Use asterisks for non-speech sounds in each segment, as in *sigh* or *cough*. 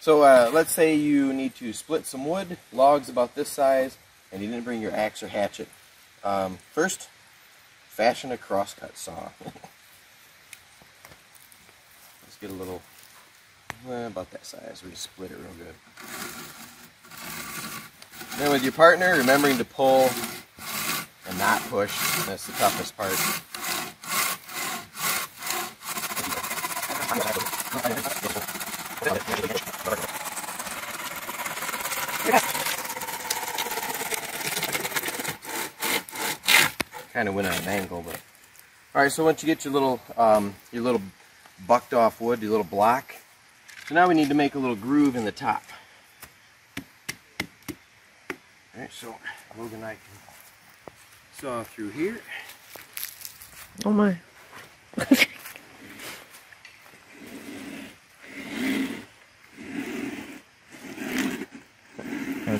So uh, let's say you need to split some wood, logs about this size, and you didn't bring your axe or hatchet. Um, first, fashion a crosscut saw. *laughs* Let's get a little, about that size. We just split it real good. Then with your partner, remembering to pull and not push. That's the toughest part. *laughs* Kind of went at an angle, but all right. So once you get your little um, your little bucked off wood, your little block. So now we need to make a little groove in the top. All right. So Logan and I can saw through here. Oh my. *laughs*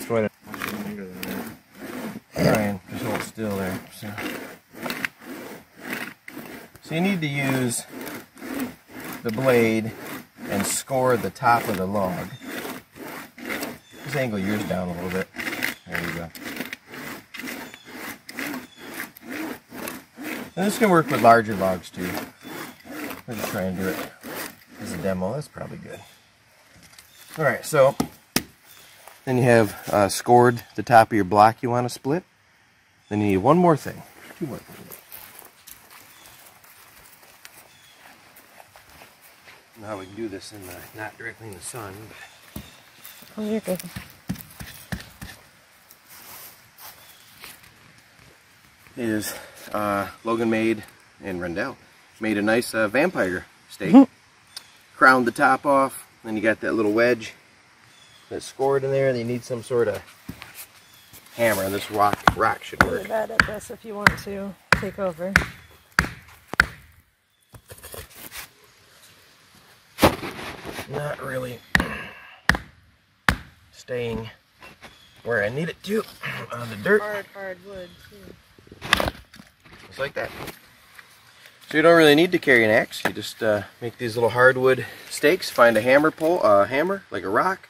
What it just hold still there. So. so you need to use the blade and score the top of the log. Just angle yours down a little bit. There you go. And this can work with larger logs too. We'll just try and do it as a demo. That's probably good. All right, so then you have uh, scored the top of your block you want to split. Then you need one more thing. Two more things. Now we can do this in the, not directly in the sun. But Oh, you're good. is uh, Logan made and Rendell made a nice uh, vampire stake. Crowned the top off. Then you got that little wedge that's scored in there. And you need some sort of hammer. And this rock rock should work. bad at this if you want to take over. Not really staying where I need it to *clears throat* on the dirt. Hard, hard wood too. Just like that. So you don't really need to carry an axe. You just uh, make these little hardwood stakes. Find a hammer pole, uh, hammer like a rock,